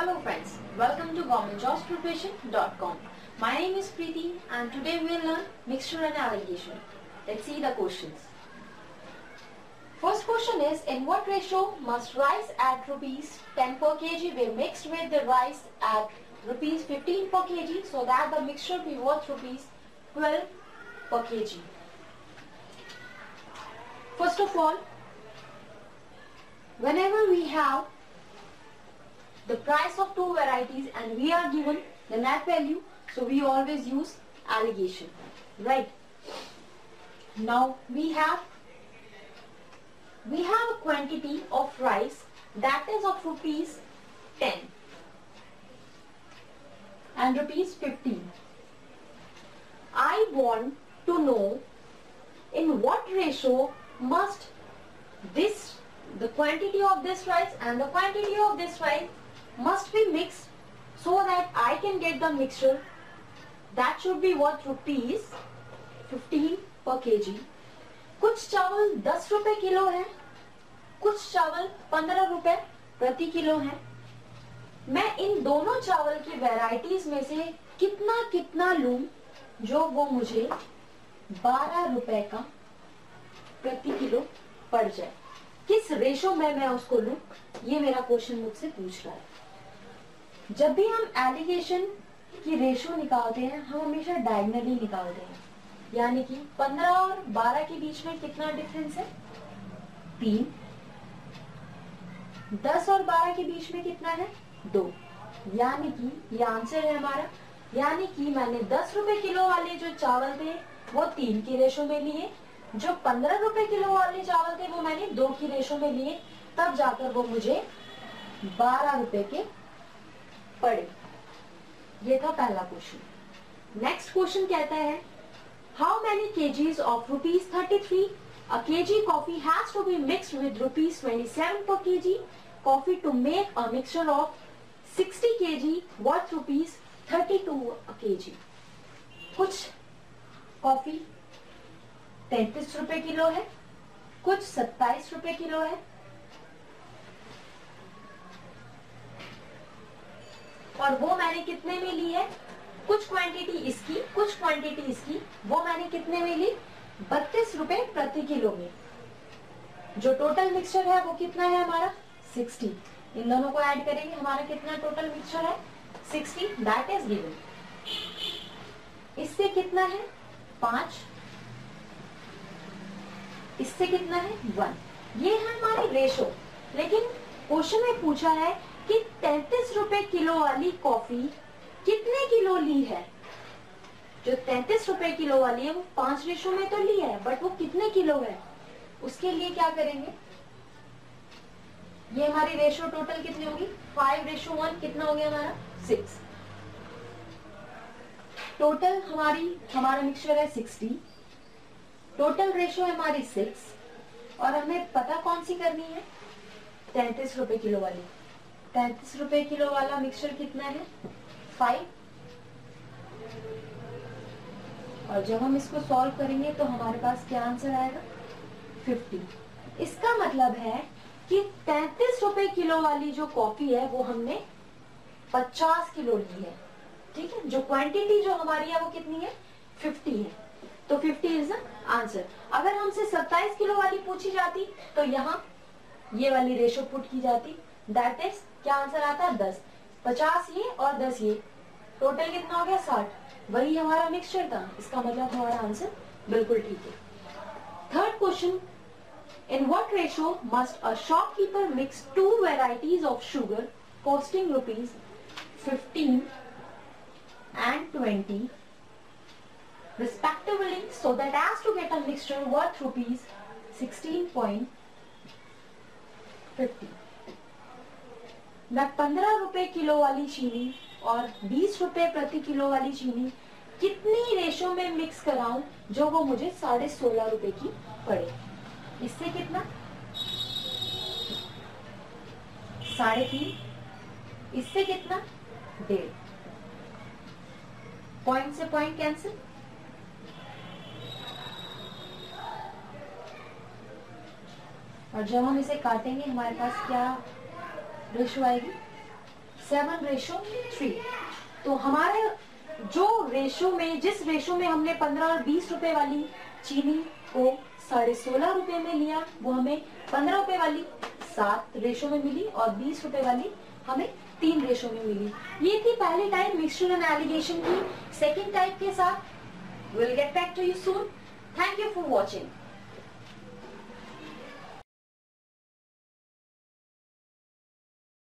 Hello friends, welcome to governmentjobspreparation.com. My name is Preeti and today we will learn mixture and allegation. Let's see the questions. First question is in what ratio must rice at rupees 10 per kg be mixed with the rice at rupees 15 per kg so that the mixture be worth rupees 12 per kg. First of all, whenever we have the price of two varieties and we are given the net value so we always use allegation. Right. Now we have we have a quantity of rice that is of rupees 10 and rupees 15 I want to know in what ratio must this the quantity of this rice and the quantity of this rice must be mixed so that I can get the mixture. That should be worth rupees 15 per kg. कुछ चावल 10 रुपए kilo है। कुछ चावल 15 रुपए प्रति kilo है। मैं इन दोनों चावल की वैरायटीज में से कितना कितना लूँ, जो वो मुझे 12 रुपए का प्रति किलो पड़ जाए। किस रेशो में मैं उसको लूँ, ये मेरा क्वेश्चन मुझसे पूछ रहा है। जब भी हम एलिगेशन की रेशो निकालते हैं, हम हमेशा डायगनली निकालते हैं। यानी कि 15 और 12 के बीच में कितना डिफरेंस है? तीन। 10 और 12 के बीच में कितना है? दो। यानी कि, ये आंसर है हमारा। यानी कि मैंने 10 रुपए किलो वाले जो चावल थे, वो तीन की रेशो में लिए। जो 15 रुपए किलो वाले चावल थे, वो मैंने दो की रेशो में लिए। तब जाकर वो मुझे बारह रुपए के पड़े ये था पहला क्वेश्चन नेक्स्ट क्वेश्चन कहता है how many kgs of rupees thirty three a kg coffee has to be mixed with rupees twenty seven per kg coffee to make a mixture of sixty kg worth rupees thirty two a kg कुछ coffee तैतीस रुपए kilo है, कुछ सत्ताईस रुपए kilo है और वो मैंने कितने में ली है? कुछ क्वांटिटी इसकी, कुछ क्वांटिटी इसकी, वो मैंने कितने में ली? बत्तीस रुपए प्रति किलो में। जो टोटल मिक्सचर है, वो कितना है हमारा? सिक्सटी इन दोनों को ऐड करेंगे, हमारा कितना टोटल मिक्सचर है? सिक्सटी दैट इज़ गिवन इससे कितना है? पाँच। इससे कितना है? वन ये है हमारी रेशो लेकिन क्वेश्चन में पूछा है कि तैतीस रुपए किलो वाली कॉफ़ी कितने किलो ली है? जो तैतीस रुपए किलो वाली है, वो पाँच रेशो में तो ली है बट वो कितने किलो है? उसके लिए क्या करेंगे? ये हमारी रेशो टोटल कितनी होगी? फाइव रेशो वन कितना हो गया हमारा? सिक्स टोटल हमारी, हमारा मिक्सचर है सिक्सटी टोटल रेशो है हमारी सिक्स और हमें पता कौन सी करनी है? तैतीस रुपए किलो वाली. तैतीस रुपए किलो वाला मिक्सचर कितना है? फाइव और जब हम इसको सॉल्व करेंगे तो हमारे पास क्या आंसर आएगा? फिफ्टी इसका मतलब है कि तैतीस रुपए किलो वाली जो कॉफ़ी है, वो हमने पचास किलो ली है। ठीक है? जो क्वांटिटी जो हमारी है, वो कितनी है? फिफ्टी है। तो फिफ्टी इज़ आंसर अगर हमसे सत्ताईस किलो वाली पूछी जाती तो यहाँ ये वाली रेशो पुट की जाती। दैट इज़ क्या आंसर आता है? दस। पचास ये और दस ये। टोटल कितना हो गया? साठ। वही हमारा मिक्सचर था। इसका मतलब हमारा आंसर बिल्कुल ठीक है। Third question in what ratio must a shopkeeper mix two varieties of sugar costing rupees fifteen and twenty respectively so that as to get a mixture worth rupees 16.50 मैं पंद्रह रुपए किलो वाली चीनी और बीस रुपए प्रति किलो वाली चीनी कितनी रेशो में मिक्स कराऊं जो वो मुझे साढ़े सोलह रुपए की पड़े? इससे कितना? साढ़े तीन। इससे कितना? डेढ़। पॉइंट से पॉइंट कैंसिल और जब हम इसे काटेंगे, हमारे पास क्या रेशो आएगी। सेवन रेशो थ्री तो हमारे जो रेशो में, जिस रेशो में हमने पंद्रह और बीस रुपए वाली चीनी को साढ़े सोलह रुपए में लिया, वो हमें पंद्रह रुपए वाली सात रेशो में मिली और बीस रुपए वाली हमें तीन रेशो में मिली। ये थी पहली टाइप मिक्सचर एंड एलिगेशन की। सेकेंड टाइप के साथ will get back to you soon thank you for watching